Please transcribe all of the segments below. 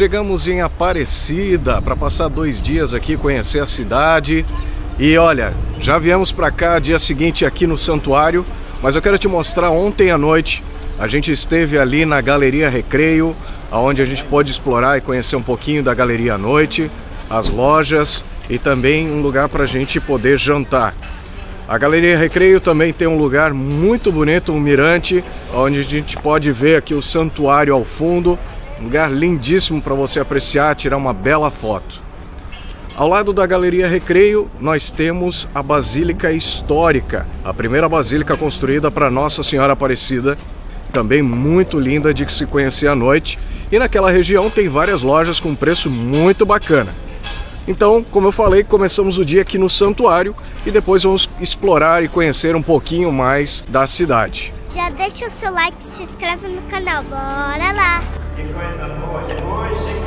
chegamos em Aparecida para passar dois dias aqui, conhecer a cidade. E olha, já viemos para cá dia seguinte aqui no santuário, mas eu quero te mostrar ontem à noite. A gente esteve ali na Galeria Recreio, onde a gente pôde explorar e conhecer um pouquinho da galeria à noite, as lojas e também um lugar para a gente poder jantar. A Galeria Recreio também tem um lugar muito bonito, um mirante, onde a gente pode ver aqui o santuário ao fundo, lugar lindíssimo para você apreciar, tirar uma bela foto. Ao lado da Galeria Recreio, nós temos a Basílica Histórica, a primeira basílica construída para Nossa Senhora Aparecida, também muito linda de se conhecer à noite. E naquela região tem várias lojas com preço muito bacana. Então, como eu falei, começamos o dia aqui no santuário e depois vamos explorar e conhecer um pouquinho mais da cidade. Já deixa o seu like e se inscreve no canal. Bora lá! Que coisa boa, depois de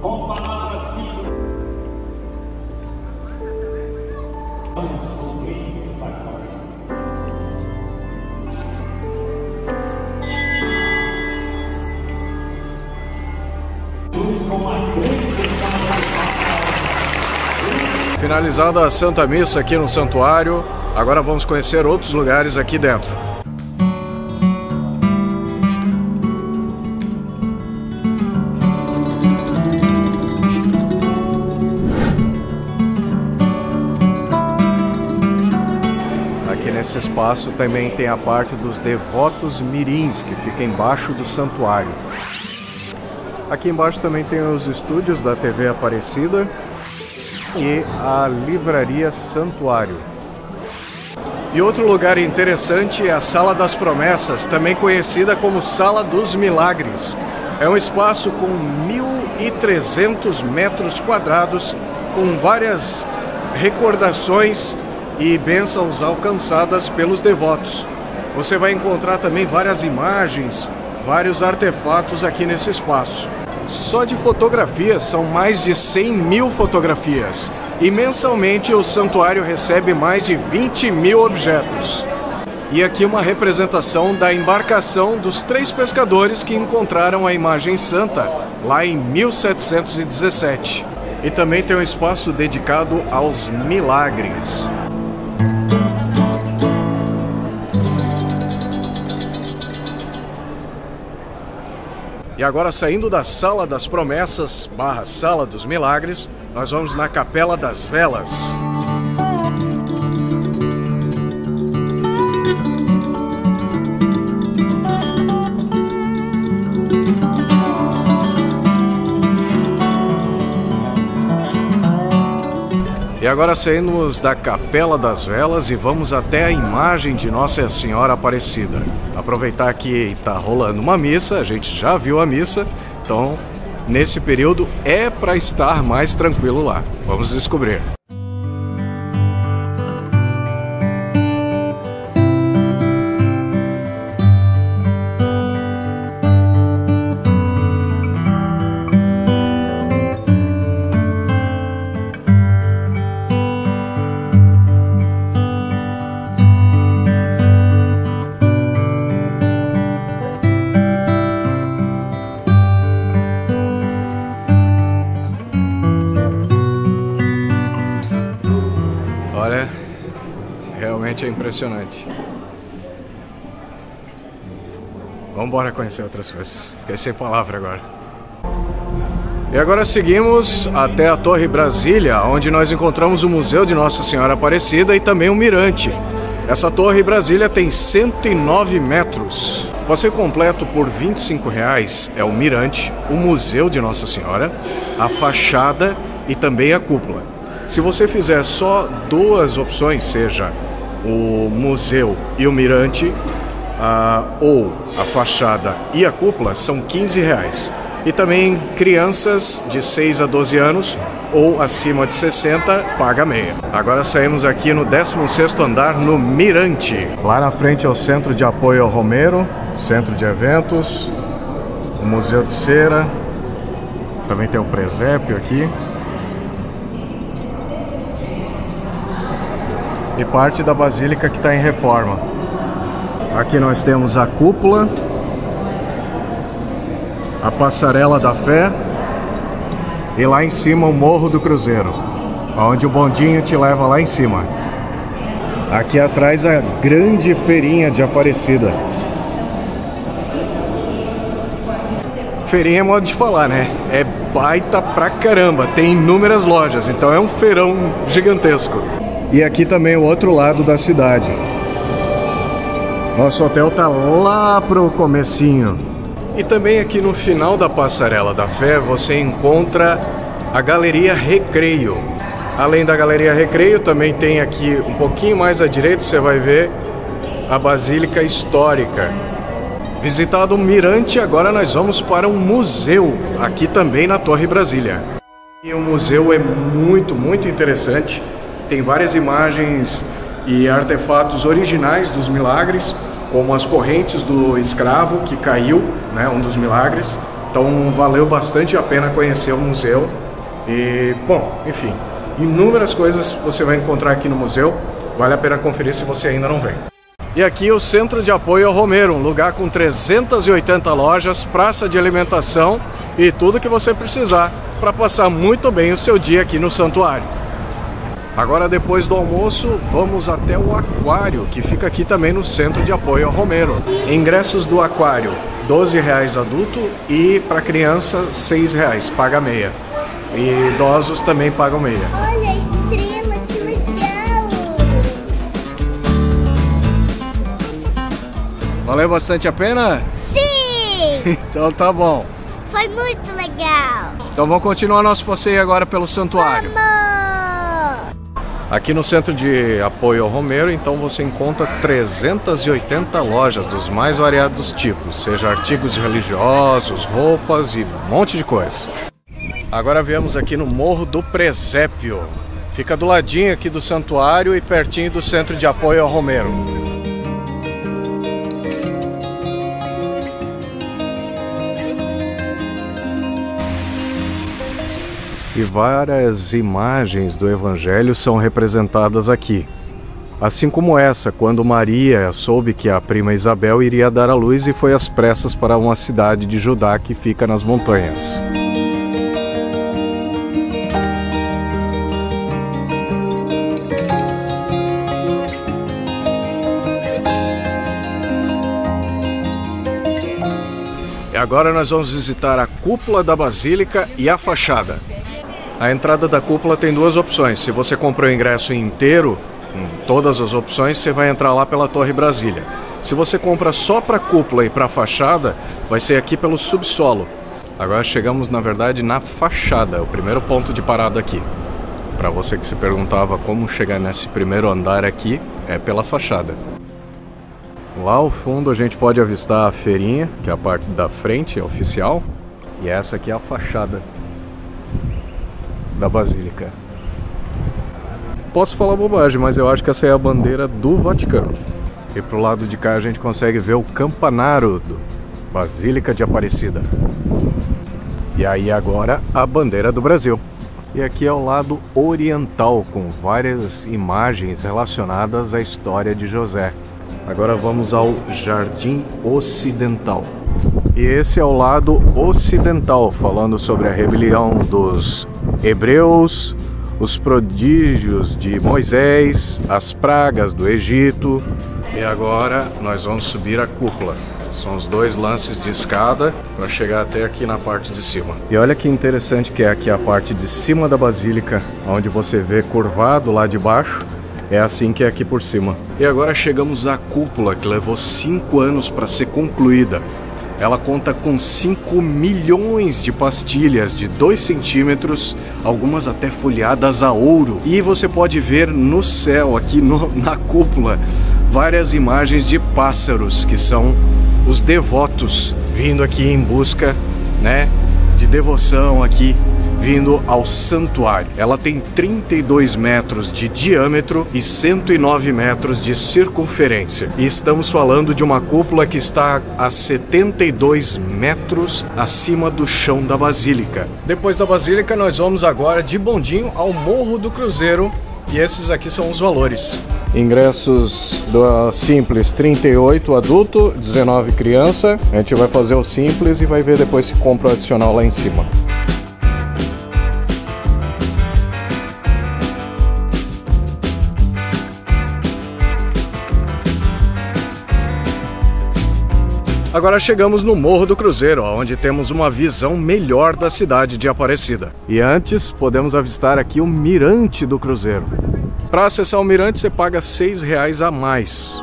com palavras Finalizada a Santa Missa aqui no santuário, agora vamos conhecer outros lugares aqui dentro. Nesse espaço também tem a parte dos devotos mirins, que fica embaixo do santuário. Aqui embaixo também tem os estúdios da TV Aparecida, e a Livraria Santuário. E outro lugar interessante é a Sala das Promessas, também conhecida como Sala dos Milagres. É um espaço com 1.300 metros quadrados, com várias recordações e bênçãos alcançadas pelos devotos. Você vai encontrar também várias imagens, vários artefatos aqui nesse espaço. Só de fotografias são mais de 100 mil fotografias e mensalmente o santuário recebe mais de 20 mil objetos. E aqui uma representação da embarcação dos três pescadores que encontraram a imagem santa lá em 1717. E também tem um espaço dedicado aos milagres. E agora saindo da Sala das Promessas, barra Sala dos Milagres, nós vamos na Capela das Velas. E agora saímos da Capela das Velas e vamos até a imagem de Nossa Senhora Aparecida. Aproveitar que está rolando uma missa, a gente já viu a missa, então nesse período é para estar mais tranquilo lá. Vamos descobrir. Impressionante. Vamos embora conhecer outras coisas. Fiquei sem palavra agora. E agora seguimos até a Torre Brasília, onde nós encontramos o Museu de Nossa Senhora Aparecida e também o Mirante. Essa Torre Brasília tem 109 metros. O passeio completo por 25 reais é o Mirante, o Museu de Nossa Senhora, a fachada e também a cúpula. Se você fizer só duas opções, seja o museu e o mirante, ou a fachada e a cúpula, são 15 reais. E também crianças de 6 a 12 anos ou acima de 60 paga meia. Agora saímos aqui no 16º andar no Mirante. Lá na frente é o Centro de Apoio ao Romero, Centro de Eventos, o Museu de Cera, também tem o presépio aqui. E parte da basílica que está em reforma. Aqui nós temos a cúpula a Passarela da Fé e lá em cima o Morro do Cruzeiro, onde o bondinho te leva lá em cima. Aqui atrás a grande feirinha de Aparecida. Feirinha é modo de falar, né? É baita pra caramba, tem inúmeras lojas, então é um feirão gigantesco. E aqui também o outro lado da cidade. Nosso hotel tá lá pro comecinho. E também aqui no final da Passarela da Fé você encontra a Galeria Recreio. Além da Galeria Recreio, também tem aqui um pouquinho mais à direita, você vai ver a Basílica Histórica. Visitado o Mirante, agora nós vamos para um museu, aqui também na Torre Brasília. E o museu é muito, muito interessante. Tem várias imagens e artefatos originais dos milagres, como as correntes do escravo que caiu, né, um dos milagres. Então valeu bastante a pena conhecer o museu. E, bom, enfim, inúmeras coisas você vai encontrar aqui no museu. Vale a pena conferir se você ainda não vem. E aqui o Centro de Apoio ao Romero, um lugar com 380 lojas, praça de alimentação e tudo que você precisar para passar muito bem o seu dia aqui no santuário. Agora, depois do almoço, vamos até o aquário, que fica aqui também no Centro de Apoio ao Romero. Ingressos do aquário, R$ reais adulto e para criança, R$ reais, paga meia. E idosos também pagam meia. Valeu bastante a pena? Sim! então tá bom. Foi muito legal. Então vamos continuar nosso passeio agora pelo santuário. Vamos! Aqui no Centro de Apoio ao Romero, então você encontra 380 lojas dos mais variados tipos, seja artigos religiosos, roupas e um monte de coisa. Agora viemos aqui no Morro do Presépio. Fica do ladinho aqui do santuário e pertinho do Centro de Apoio ao Romero. Várias imagens do Evangelho são representadas aqui. Assim como essa, quando Maria soube que a prima Isabel iria dar à luz e foi às pressas para uma cidade de Judá que fica nas montanhas. E agora nós vamos visitar a cúpula da Basílica e a fachada. A entrada da cúpula tem duas opções. Se você comprou o ingresso inteiro, com todas as opções, você vai entrar lá pela Torre Brasília. Se você compra só para cúpula e para a fachada, vai ser aqui pelo subsolo. Agora chegamos, na verdade, na fachada, o primeiro ponto de parada aqui. Para você que se perguntava como chegar nesse primeiro andar aqui, é pela fachada. Lá ao fundo a gente pode avistar a feirinha, que é a parte da frente é oficial, e essa aqui é a fachada da Basílica. Posso falar bobagem, mas eu acho que essa é a bandeira do Vaticano. E pro lado de cá a gente consegue ver o campanário Basílica de Aparecida. E aí agora a bandeira do Brasil. E aqui é o lado oriental, com várias imagens relacionadas à história de José. Agora vamos ao Jardim Ocidental. E esse é o lado ocidental, falando sobre a rebelião dos hebreus, os prodígios de Moisés, as pragas do Egito. E agora nós vamos subir a cúpula. São os dois lances de escada para chegar até aqui na parte de cima. E olha que interessante que é aqui a parte de cima da basílica, onde você vê curvado lá de baixo. É assim que é aqui por cima. E agora chegamos à cúpula que levou cinco anos para ser concluída. Ela conta com 5 milhões de pastilhas de 2 centímetros, algumas até folhadas a ouro. E você pode ver no céu, aqui no, na cúpula, várias imagens de pássaros que são os devotos vindo aqui em busca né, de devoção aqui vindo ao santuário. Ela tem 32 metros de diâmetro e 109 metros de circunferência. E estamos falando de uma cúpula que está a 72 metros acima do chão da basílica. Depois da basílica, nós vamos agora de bondinho ao Morro do Cruzeiro. E esses aqui são os valores. Ingressos do simples 38 adulto, 19 criança. A gente vai fazer o simples e vai ver depois se compra o adicional lá em cima. Agora chegamos no Morro do Cruzeiro, onde temos uma visão melhor da cidade de Aparecida. E antes, podemos avistar aqui o Mirante do Cruzeiro. Para acessar o Mirante, você paga R$ reais a mais.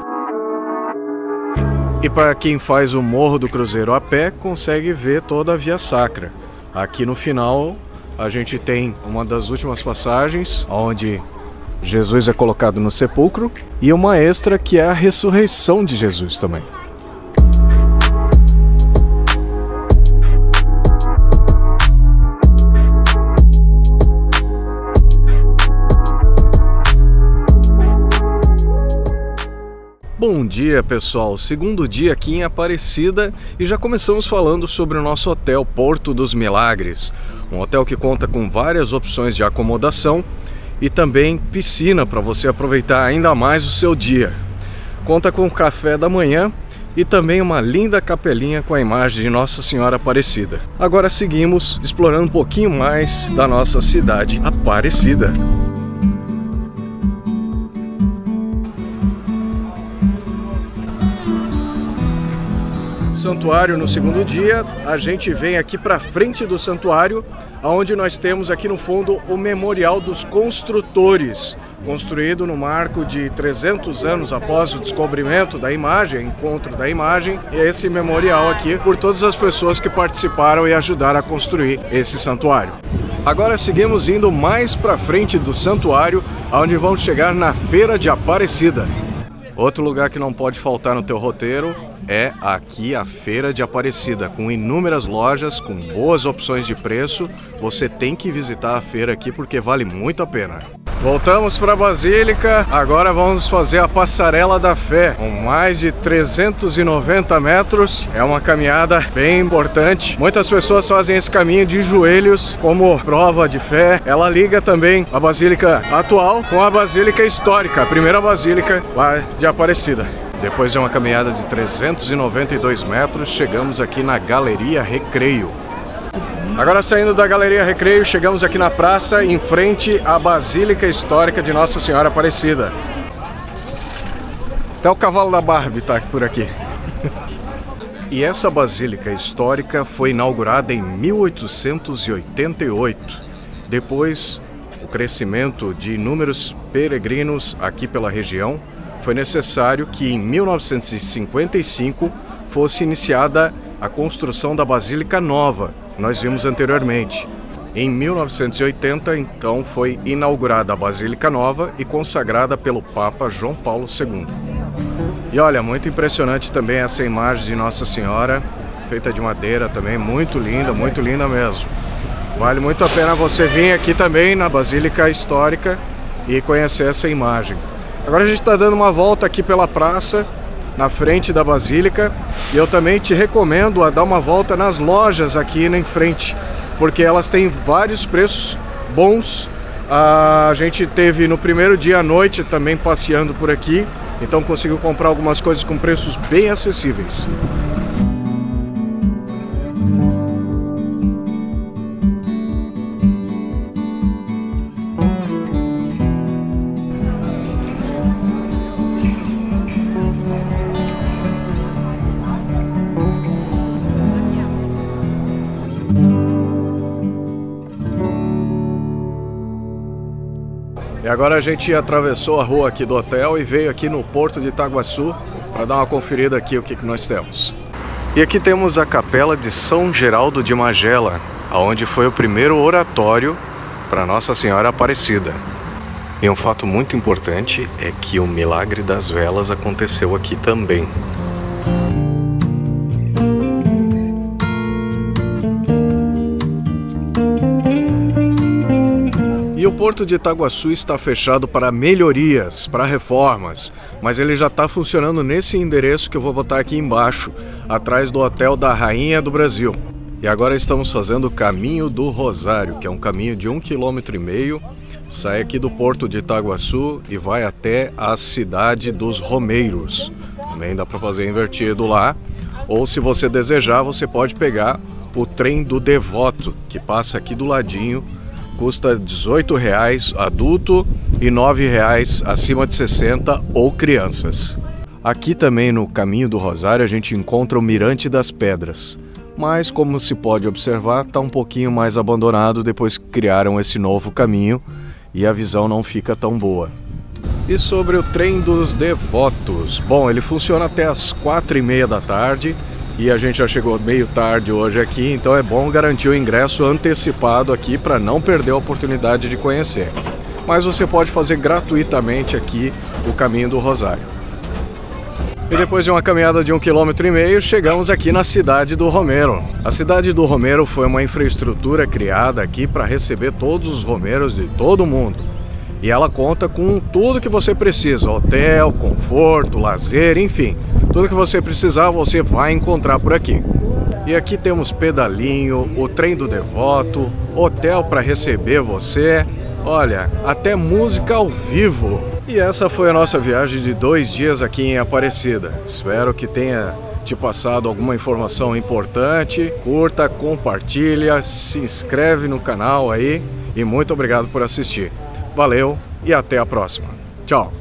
E para quem faz o Morro do Cruzeiro a pé, consegue ver toda a Via Sacra. Aqui no final, a gente tem uma das últimas passagens, onde Jesus é colocado no sepulcro, e uma extra que é a ressurreição de Jesus também. Dia pessoal, segundo dia aqui em Aparecida e já começamos falando sobre o nosso hotel Porto dos Milagres, um hotel que conta com várias opções de acomodação e também piscina para você aproveitar ainda mais o seu dia. Conta com café da manhã e também uma linda capelinha com a imagem de Nossa Senhora Aparecida. Agora seguimos explorando um pouquinho mais da nossa cidade Aparecida. Santuário no segundo dia, a gente vem aqui para frente do santuário, onde nós temos aqui no fundo o Memorial dos Construtores, construído no marco de 300 anos após o descobrimento da imagem, encontro da imagem, e esse memorial aqui por todas as pessoas que participaram e ajudaram a construir esse santuário. Agora seguimos indo mais para frente do santuário, onde vamos chegar na Feira de Aparecida. Outro lugar que não pode faltar no teu roteiro é aqui a Feira de Aparecida, com inúmeras lojas, com boas opções de preço. Você tem que visitar a feira aqui porque vale muito a pena. Voltamos para a Basílica, agora vamos fazer a Passarela da Fé, com mais de 390 metros. É uma caminhada bem importante. Muitas pessoas fazem esse caminho de joelhos como prova de fé. Ela liga também a Basílica atual com a Basílica histórica, a primeira Basílica lá de Aparecida. Depois de uma caminhada de 392 metros, chegamos aqui na Galeria Recreio. Agora saindo da Galeria Recreio, chegamos aqui na praça, em frente à Basílica Histórica de Nossa Senhora Aparecida. Até o cavalo da Barbie está por aqui. e essa Basílica Histórica foi inaugurada em 1888. Depois, o crescimento de inúmeros peregrinos aqui pela região foi necessário que em 1955 fosse iniciada a construção da Basílica Nova, nós vimos anteriormente. Em 1980, então, foi inaugurada a Basílica Nova e consagrada pelo Papa João Paulo II. E olha, muito impressionante também essa imagem de Nossa Senhora, feita de madeira também, muito linda, muito linda mesmo. Vale muito a pena você vir aqui também na Basílica Histórica e conhecer essa imagem. Agora a gente está dando uma volta aqui pela praça, na frente da Basílica, e eu também te recomendo a dar uma volta nas lojas aqui em frente, porque elas têm vários preços bons. A gente teve no primeiro dia à noite também passeando por aqui, então conseguiu comprar algumas coisas com preços bem acessíveis. E agora a gente atravessou a rua aqui do hotel e veio aqui no porto de Itaguaçu para dar uma conferida aqui o que, que nós temos. E aqui temos a capela de São Geraldo de Magela, aonde foi o primeiro oratório para Nossa Senhora Aparecida. E um fato muito importante é que o milagre das velas aconteceu aqui também. Porto de Itaguaçu está fechado para melhorias, para reformas, mas ele já está funcionando nesse endereço que eu vou botar aqui embaixo, atrás do Hotel da Rainha do Brasil. E agora estamos fazendo o Caminho do Rosário, que é um caminho de um quilômetro e meio, Sai aqui do porto de Itaguaçu e vai até a cidade dos Romeiros. Também dá para fazer invertido lá. Ou se você desejar, você pode pegar o trem do Devoto, que passa aqui do ladinho. Custa R$ 18,00 adulto e R$ 9,00 acima de 60 ou crianças. Aqui também no Caminho do Rosário a gente encontra o Mirante das Pedras. Mas como se pode observar, está um pouquinho mais abandonado depois que criaram esse novo caminho e a visão não fica tão boa. E sobre o trem dos devotos? Bom, ele funciona até as quatro e meia da tarde e a gente já chegou meio tarde hoje aqui, então é bom garantir o ingresso antecipado aqui para não perder a oportunidade de conhecer. Mas você pode fazer gratuitamente aqui o caminho do Rosário. E depois de uma caminhada de um quilômetro e meio, chegamos aqui na cidade do Romero. A cidade do Romero foi uma infraestrutura criada aqui para receber todos os romeiros de todo o mundo. E ela conta com tudo que você precisa: hotel, conforto, lazer, enfim. Tudo que você precisar você vai encontrar por aqui. E aqui temos pedalinho, o trem do devoto, hotel para receber você, olha, até música ao vivo. E essa foi a nossa viagem de dois dias aqui em Aparecida. Espero que tenha te passado alguma informação importante. Curta, compartilha, se inscreve no canal aí e muito obrigado por assistir. Valeu e até a próxima. Tchau!